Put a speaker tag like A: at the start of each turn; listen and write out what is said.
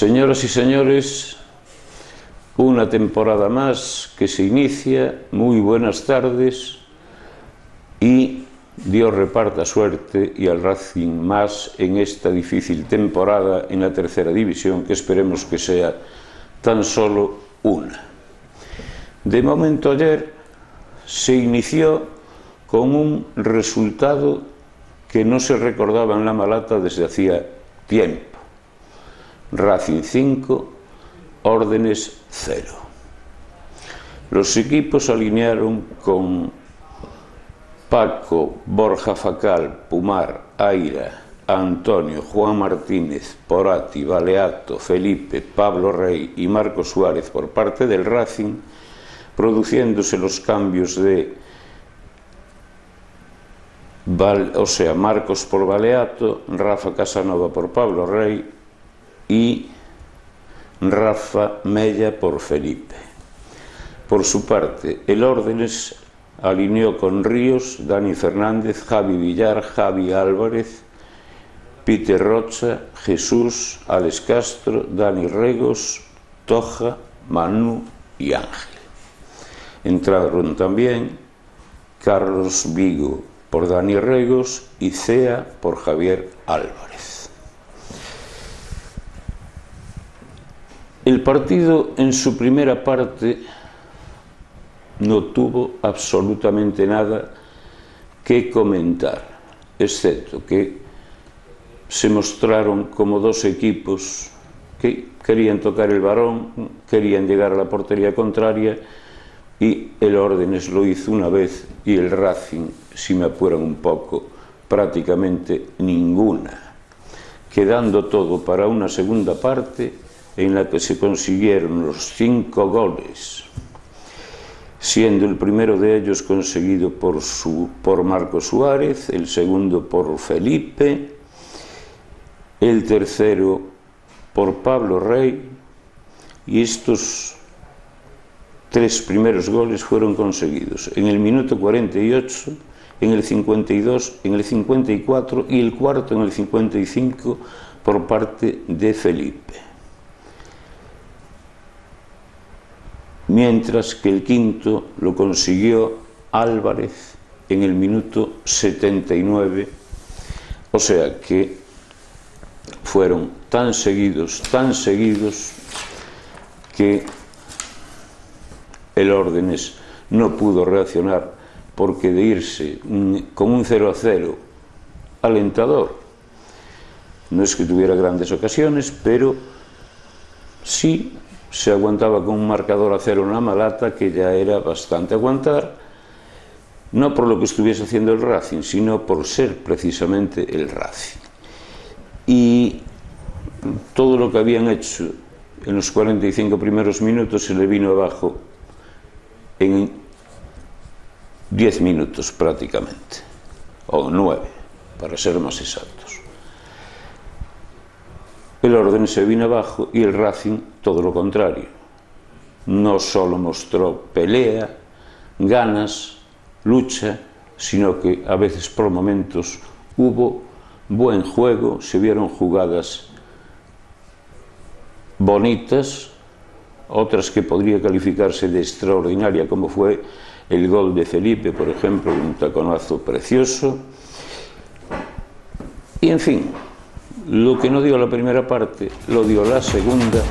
A: Señoras y señores, una temporada más que se inicia. Muy buenas tardes y Dios reparta suerte y al Racing más en esta difícil temporada en la tercera división que esperemos que sea tan solo una. De momento ayer se inició con un resultado que no se recordaba en la Malata desde hacía tiempo. Racing 5, órdenes 0. Los equipos alinearon con Paco, Borja Facal, Pumar, Aira, Antonio, Juan Martínez, Porati, Baleato, Felipe, Pablo Rey y Marco Suárez por parte del Racing, produciéndose los cambios de o sea, Marcos por Baleato, Rafa Casanova por Pablo Rey, y Rafa Mella por Felipe. Por su parte, el Órdenes alineó con Ríos, Dani Fernández, Javi Villar, Javi Álvarez, Peter Rocha, Jesús, Alex Castro, Dani Regos, Toja, Manu y Ángel. Entraron también Carlos Vigo por Dani Regos y Cea por Javier Álvarez. El partido en su primera parte no tuvo absolutamente nada que comentar, excepto que se mostraron como dos equipos que querían tocar el varón, querían llegar a la portería contraria y el Órdenes lo hizo una vez y el Racing, si me apuran un poco, prácticamente ninguna, quedando todo para una segunda parte en la que se consiguieron los cinco goles, siendo el primero de ellos conseguido por, su, por Marco Suárez, el segundo por Felipe, el tercero por Pablo Rey, y estos tres primeros goles fueron conseguidos en el minuto 48, en el 52, en el 54 y el cuarto en el 55 por parte de Felipe. Mientras que el quinto lo consiguió Álvarez en el minuto 79, o sea que fueron tan seguidos, tan seguidos, que el Órdenes no pudo reaccionar porque de irse con un 0 a 0 alentador, no es que tuviera grandes ocasiones, pero sí se aguantaba con un marcador a cero en la malata que ya era bastante aguantar, no por lo que estuviese haciendo el Racing, sino por ser precisamente el Racing. Y todo lo que habían hecho en los 45 primeros minutos se le vino abajo en 10 minutos prácticamente, o 9, para ser más exactos. El orden se vino abajo y el Racing todo lo contrario. No solo mostró pelea, ganas, lucha, sino que a veces por momentos hubo buen juego, se vieron jugadas bonitas, otras que podría calificarse de extraordinaria, como fue el gol de Felipe, por ejemplo, un taconazo precioso. Y en fin, lo que no dio la primera parte, lo dio la segunda